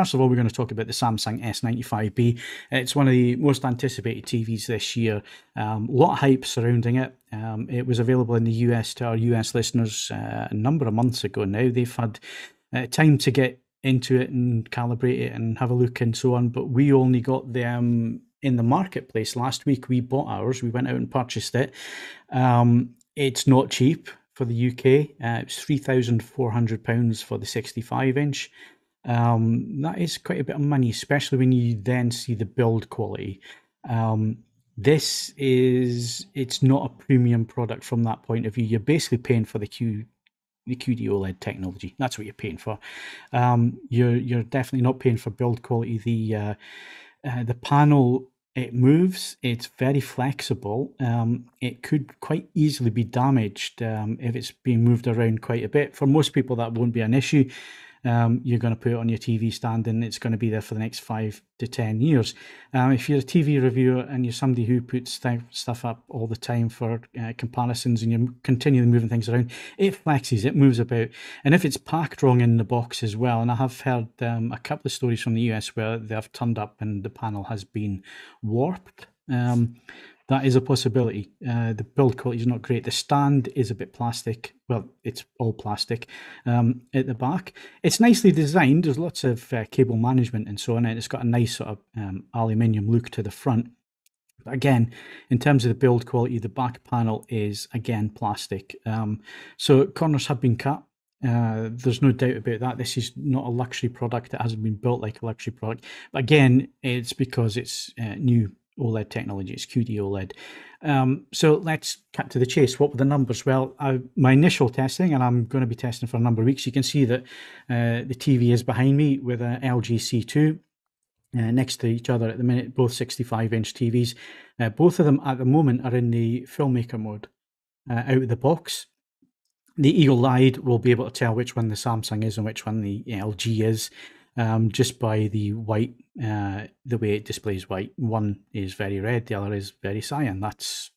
first of all, we're going to talk about the Samsung S95B. It's one of the most anticipated TVs this year. Um, a lot of hype surrounding it. Um, it was available in the US to our US listeners uh, a number of months ago now. They've had uh, time to get into it and calibrate it and have a look and so on, but we only got them in the marketplace last week. We bought ours, we went out and purchased it. Um, it's not cheap for the UK. Uh, it's three thousand four hundred pounds for the sixty-five inch. Um, that is quite a bit of money, especially when you then see the build quality. Um, this is it's not a premium product from that point of view. You're basically paying for the Q the QD OLED technology. That's what you're paying for. Um, you're you're definitely not paying for build quality. The uh, uh, the panel it moves. It's very flexible. Um, it could quite easily be damaged um, if it's being moved around quite a bit. For most people, that won't be an issue um, you're going to put it on your TV stand and it's going to be there for the next five to 10 years. Um, if you're a TV reviewer and you're somebody who puts th- stuff up all the time for uh, comparisons and you're continually moving things around, it flexes, it moves about. And if it's packed wrong in the box as well, and I have heard um, a couple of stories from the US where they've turned up and the panel has been warped. Um, that is a possibility. Uh, the build quality is not great. The stand is a bit plastic. Well, it's all plastic um, at the back. It's nicely designed. There's lots of uh, cable management and so on. And it's got a nice sort of um, aluminium look to the front. But again, in terms of the build quality, the back panel is again plastic. Um, so corners have been cut. Uh, there's no doubt about that. This is not a luxury product. It hasn't been built like a luxury product. But again, it's because it's uh, new OLED technology. It's QD OLED. Um, so let's cut to the chase. What were the numbers? Well, I, my initial testing, and I'm going to be testing for a number of weeks. You can see that uh, the TV is behind me with an LG C2 uh, next to each other at the minute, both 65 inch TVs. Uh, both of them at the moment are in the filmmaker mode uh, out of the box. The eagle eyed will be able to tell which one the Samsung is and which one the LG is um, just by the white, uh, the way it displays white. One is very red, the other is very cyan. That's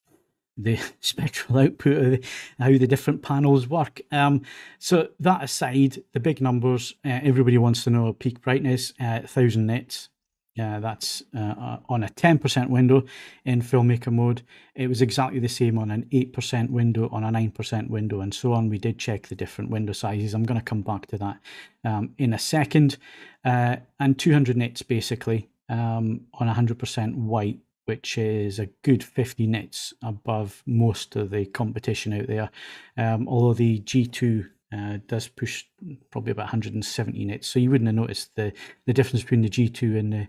the spectral output of how the different panels work. Um, so that aside, the big numbers, uh, everybody wants to know peak brightness, uh, 1000 nits. Yeah, that's uh, on a 10% window in filmmaker mode. It was exactly the same on an 8% window, on a 9% window, and so on. We did check the different window sizes. I'm going to come back to that um, in a second. Uh, and 200 nits basically um, on 100% white, which is a good 50 nits above most of the competition out there. Um, although the G2 uh, does push probably about 170 nits, so you wouldn't have noticed the the difference between the G2 and the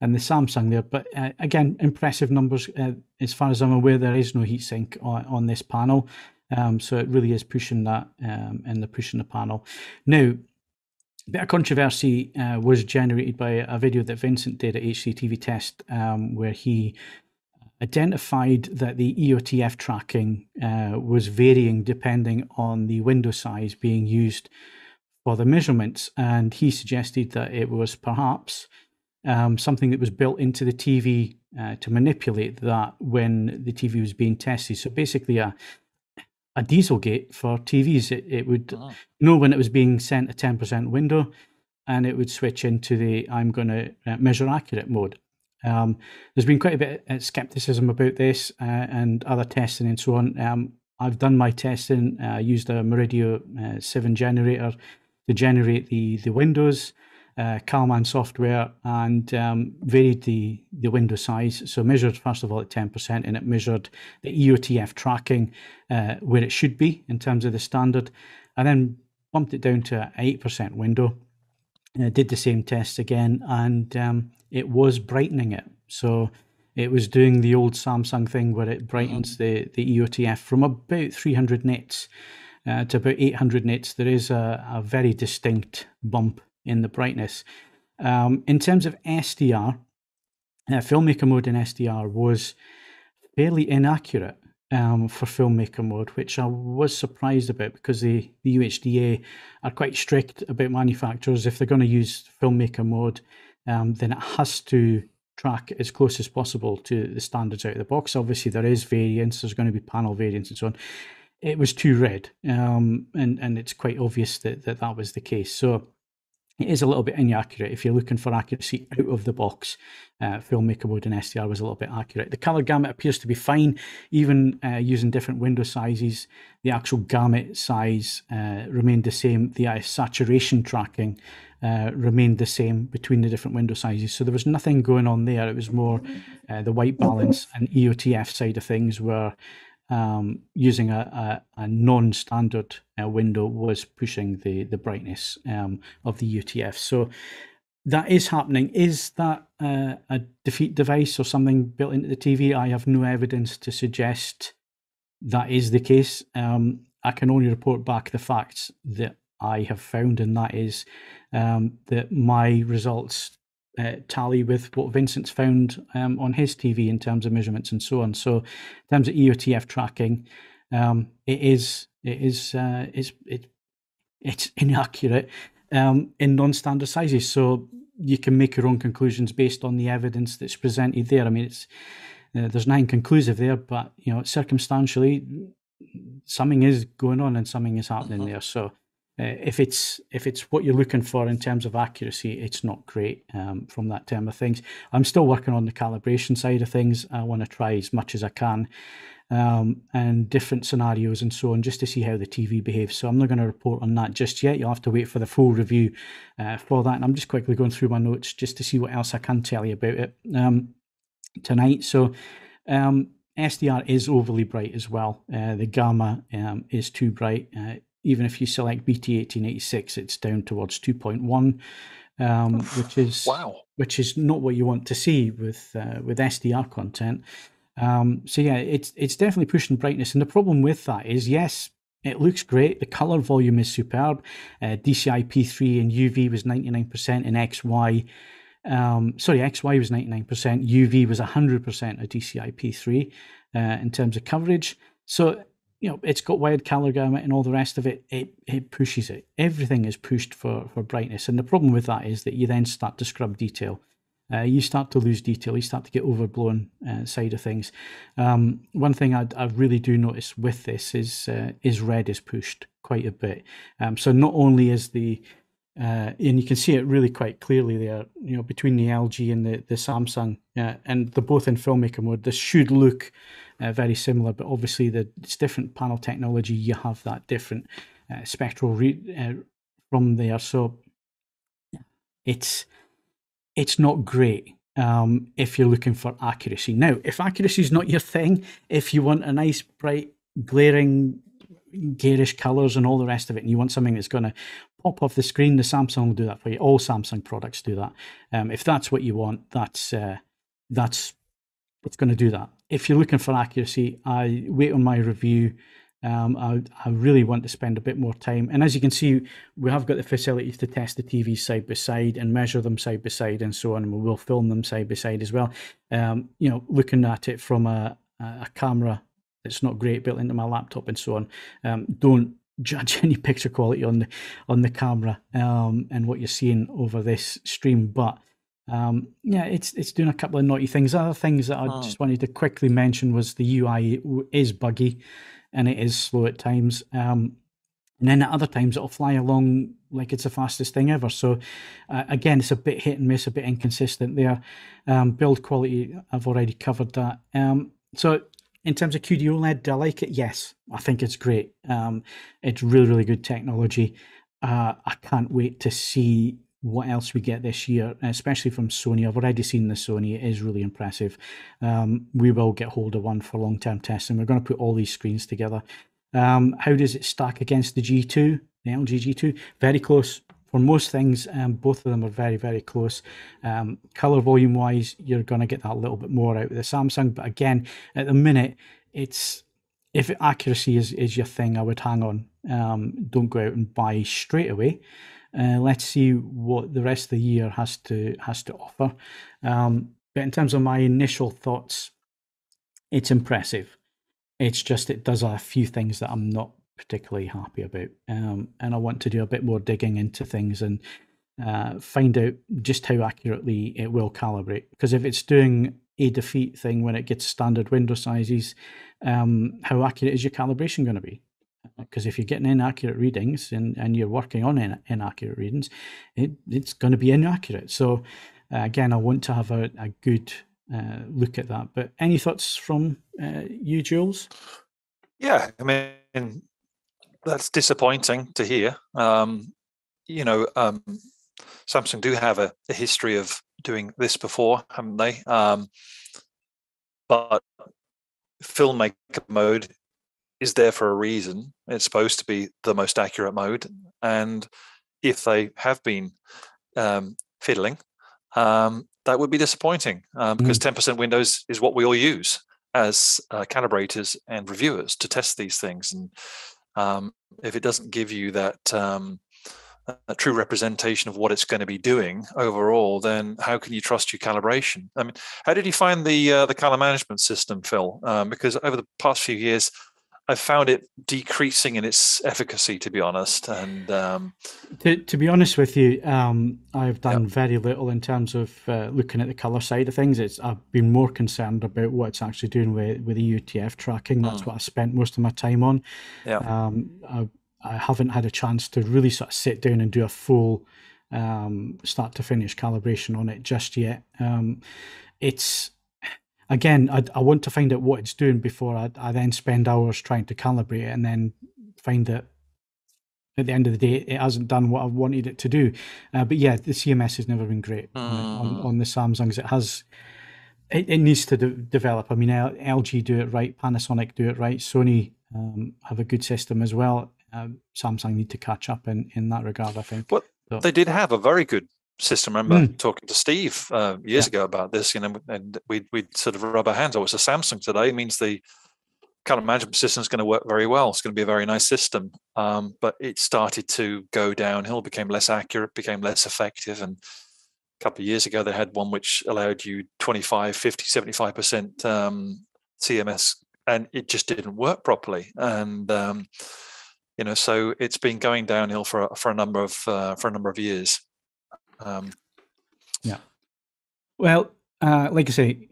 and the Samsung there. But uh, again, impressive numbers. Uh, as far as I'm aware, there is no heatsink on, on this panel, um, so it really is pushing that um, and the pushing the panel. Now, a bit of controversy uh, was generated by a video that Vincent did at HDTV Test, um, where he identified that the EOTF tracking uh, was varying depending on the window size being used for the measurements. And he suggested that it was perhaps um, something that was built into the TV uh, to manipulate that when the TV was being tested. So basically, a a diesel gate for TVs. It, it would oh. know when it was being sent a 10% window and it would switch into the I'm going to uh, measure accurate mode. Um, there's been quite a bit of skepticism about this uh, and other testing and so on. Um, I've done my testing, uh, used a Murideo uh, 7 generator to generate the, the windows, uh, Calman software, and um, varied the, the window size. So measured, first of all, at 10%, and it measured the EOTF tracking uh, where it should be in terms of the standard, and then bumped it down to 8% window. Uh, did the same test again, and um, it was brightening it. So it was doing the old Samsung thing where it brightens mm-hmm. the, the EOTF from about 300 nits uh, to about 800 nits. There is a, a very distinct bump in the brightness. Um, in terms of SDR, uh, filmmaker mode in SDR was fairly inaccurate um, for filmmaker mode, which I was surprised about because the, the UHDA are quite strict about manufacturers. If they're going to use filmmaker mode, um, then it has to track as close as possible to the standards out of the box. Obviously, there is variance. There's going to be panel variance and so on. It was too red, um, and and it's quite obvious that, that that was the case. So it is a little bit inaccurate if you're looking for accuracy out of the box. Uh, filmmaker mode in SDR was a little bit accurate. The color gamut appears to be fine, even uh, using different window sizes. The actual gamut size uh, remained the same. The uh, saturation tracking uh, remained the same between the different window sizes. So there was nothing going on there. It was more uh, the white balance and EOTF side of things were um, using a, a, a non-standard uh, window was pushing the the brightness um, of the EOTF. So that is happening. Is that uh, a defeat device or something built into the TV? I have no evidence to suggest that is the case. Um, I can only report back the facts that I have found, and that is um, that my results uh, tally with what Vincent's found um, on his TV in terms of measurements and so on. So, in terms of EOTF tracking, um, it is it is uh, it's it, it's inaccurate um, in non-standard sizes. So you can make your own conclusions based on the evidence that's presented there. I mean, it's uh, there's nothing conclusive there, but you know, circumstantially, something is going on and something is happening uh-huh. there. So uh, if it's if it's what you're looking for in terms of accuracy, it's not great um, from that term of things. I'm still working on the calibration side of things. I want to try as much as I can um, and different scenarios and so on, just to see how the TV behaves. So I'm not going to report on that just yet. You'll have to wait for the full review uh, for that. And I'm just quickly going through my notes just to see what else I can tell you about it um, tonight. So. Um, SDR is overly bright as well. Uh, the gamma um, is too bright. Uh, even if you select BT1886, it's down towards 2.1, um, which is wow, which is not what you want to see with uh, with SDR content. Um, so yeah, it's it's definitely pushing brightness, and the problem with that is yes, it looks great. The color volume is superb. Uh, DCI P3 and UV was 99%, and XY. Um, sorry, XY was 99%, UV was 100% of DCI P3 uh, in terms of coverage. So you know, it's got wide color gamut and all the rest of it. It it pushes it. Everything is pushed for for brightness, and the problem with that is that you then start to scrub detail. Uh, you start to lose detail. You start to get overblown uh, side of things. Um, one thing I, I really do notice with this is uh, is red is pushed quite a bit. Um, so not only is the uh, and you can see it really quite clearly there, you know, between the LG and the, the Samsung, uh, and they're both in filmmaker mode. This should look uh, very similar, but obviously the it's different panel technology. You have that different uh, spectral read uh, from there, so it's it's not great um, if you're looking for accuracy. Now, if accuracy is not your thing, if you want a nice bright glaring garish colors and all the rest of it, and you want something that's going to pop off the screen, the Samsung will do that for you. All Samsung products do that. Um, if that's what you want, that's uh, that's it's going to do that. If you're looking for accuracy, I wait on my review. Um, I, I really want to spend a bit more time. And as you can see, we have got the facilities to test the TVs side by side and measure them side by side and so on. And we will film them side by side as well. Um, you know, looking at it from a, a camera that's not great built into my laptop and so on. Um, don't judge any picture quality on the on the camera um, and what you're seeing over this stream, but um, yeah, it's it's doing a couple of naughty things. Other things that I oh. just wanted to quickly mention was the UI is buggy and it is slow at times. Um, and then at other times it'll fly along like it's the fastest thing ever. So uh, again, it's a bit hit and miss, a bit inconsistent there. Um, build quality, I've already covered that. Um, so in terms of QD OLED, do I like it? Yes, I think it's great. Um, it's really, really good technology. Uh, I can't wait to see what else we get this year, especially from Sony. I've already seen the Sony; it is really impressive. Um, we will get hold of one for long-term testing. We're going to put all these screens together. Um, how does it stack against the G2, the LG G2? Very close for most things. Um, both of them are very, very close. Um, color volume wise, you're going to get that little bit more out of the Samsung, but again, at the minute, it's if accuracy is, is your thing, I would hang on. Um, don't go out and buy straight away. Uh, let's see what the rest of the year has to has to offer. Um, but in terms of my initial thoughts, it's impressive. It's just it does a few things that I'm not particularly happy about, um, and I want to do a bit more digging into things and uh, find out just how accurately it will calibrate. Because if it's doing a defeat thing when it gets standard window sizes, um, how accurate is your calibration going to be? Because if you're getting inaccurate readings and, and you're working on in, inaccurate readings, it, it's going to be inaccurate. So uh, again, I want to have a, a good uh, look at that. But any thoughts from uh, you, Jules? Yeah, I mean that's disappointing to hear. Um, you know, um, Samsung do have a, a, history of doing this before, haven't they? Um, but filmmaker mode is there for a reason. It's supposed to be the most accurate mode, and if they have been um, fiddling, um, that would be disappointing um, because mm. 10% Windows is what we all use as uh, calibrators and reviewers to test these things. And um, if it doesn't give you that um, a true representation of what it's going to be doing overall, then how can you trust your calibration? I mean, how did you find the uh, the color management system, Phil? Um, because over the past few years, I've found it decreasing in its efficacy, to be honest. And um, to, to be honest with you, um, I've done yep. very little in terms of uh, looking at the color side of things. It's I've been more concerned about what it's actually doing with with the EOTF tracking. That's mm. what I spent most of my time on. Yeah. Um, I, I haven't had a chance to really sort of sit down and do a full um, start to finish calibration on it just yet. Um, it's again, I, I want to find out what it's doing before I, I then spend hours trying to calibrate it and then find that at the end of the day it hasn't done what I wanted it to do. Uh, but yeah, the CMS has never been great mm. on, on the Samsungs. It has. It, it needs to de- develop. I mean, LG do it right, Panasonic do it right, Sony um, have a good system as well. Um, Samsung need to catch up in, in that regard. I think. But so. they did have a very good system. I remember mm. talking to Steve uh, years yeah. ago about this, you know, and we we sort of rub our hands. Oh, it's a Samsung today. It means the kind of management system is going to work very well. It's going to be a very nice system. Um, but it started to go downhill, became less accurate, became less effective. And a couple of years ago, they had one which allowed you 25, 50, 75% um, CMS, and it just didn't work properly. And, um, you know, so it's been going downhill for, for a number of, uh, for a number of years. Um, yeah. Well, uh, like I say,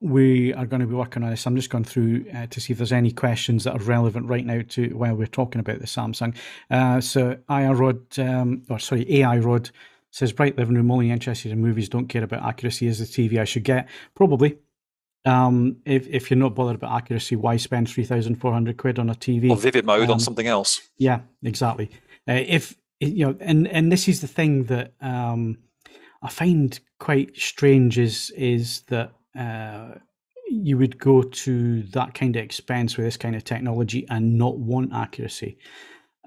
we are going to be working on this. I'm just going through uh, to see if there's any questions that are relevant right now to while we're talking about the Samsung. Uh, so IR Rod, um, or sorry, AI Rod says bright living room, only interested in movies, don't care about accuracy as the TV I should get. Probably. Um, if if you're not bothered about accuracy, why spend three thousand four hundred quid on a TV or vivid mode um, on something else? Yeah, exactly. Uh, if you know, and and this is the thing that um, I find quite strange is is that uh, you would go to that kind of expense with this kind of technology and not want accuracy.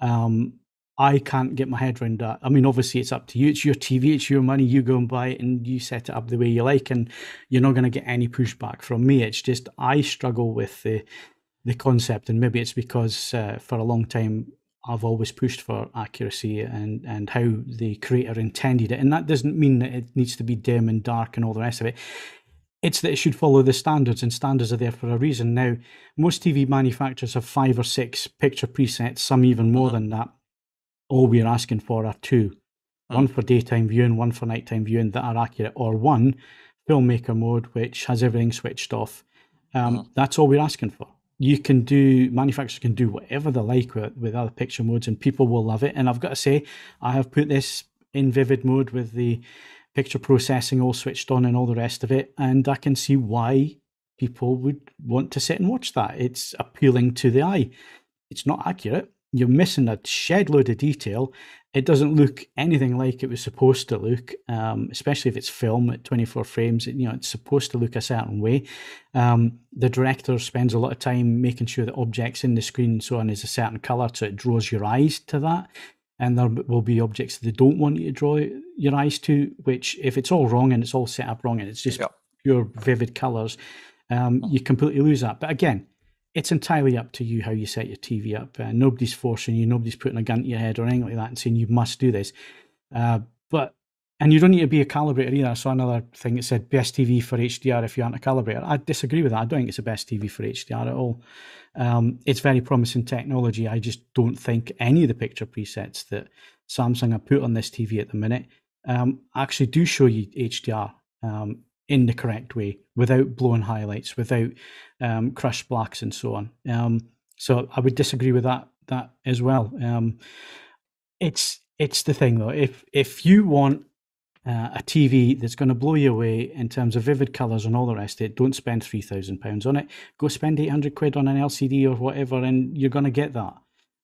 Um, I can't get my head around that. I mean, obviously, it's up to you. It's your TV, it's your money. You go and buy it and you set it up the way you like, and you're not going to get any pushback from me. It's just I struggle with the the concept, and maybe it's because uh, for a long time I've always pushed for accuracy and and how the creator intended it, and that doesn't mean that it needs to be dim and dark and all the rest of it. It's that it should follow the standards, and standards are there for a reason. Now, most TV manufacturers have five or six picture presets, some even more than that. All we're asking for are two one for daytime viewing, one for nighttime viewing that are accurate, or one filmmaker mode, which has everything switched off. Um, uh-huh. That's all we're asking for you can do manufacturers can do whatever they like with, with other picture modes and people will love it. And i've got to say i have put this in vivid mode with the picture processing all switched on and all the rest of it and i can see why people would want to sit and watch that. It's appealing to the eye. It's not accurate you're missing a shed load of detail. It doesn't look anything like it was supposed to look, um, especially if it's film at 24 frames. you know, it's supposed to look a certain way. Um, the director spends a lot of time making sure that objects in the screen and so on is a certain color, so it draws your eyes to that. And there will be objects that they don't want you to draw your eyes to, which if it's all wrong and it's all set up wrong and it's just yep. pure vivid colors, um, you completely lose that. But again, it's entirely up to you how you set your TV up. Uh, nobody's forcing you, nobody's putting a gun to your head or anything like that and saying you must do this. Uh, but and you don't need to be a calibrator either. Saw another thing that said best TV for HDR if you aren't a calibrator. I disagree with that. I don't think it's the best TV for HDR at all. Um, it's very promising technology. I just don't think any of the picture presets that Samsung have put on this TV at the minute um, actually do show you HDR. Um, in the correct way without blowing highlights, without um, crushed blacks and so on. Um, so I would disagree with that that as well. Um, it's it's the thing though. If if you want uh, a TV that's going to blow you away in terms of vivid colours and all the rest of it, don't spend three thousand pounds on it. Go spend eight hundred quid on an LCD or whatever, and you're going to get that.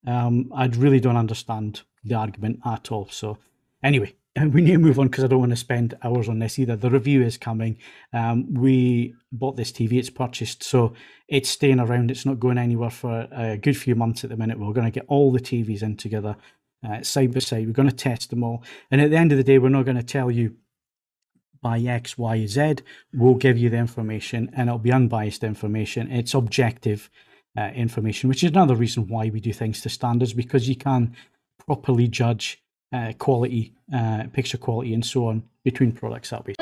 Um, I really don't understand the argument at all. So, anyway, we need to move on because I don't want to spend hours on this either. The review is coming. Um, we bought this TV; it's purchased, so it's staying around. It's not going anywhere for a good few months at the minute. We're going to get all the TVs in together uh, side by side. We're going to test them all. And at the end of the day, we're not going to tell you by X, Y, Z. We'll give you the information and it'll be unbiased information. It's objective uh, information, which is another reason why we do things to standards because you can properly judge uh, quality, uh, picture quality, and so on between products that way.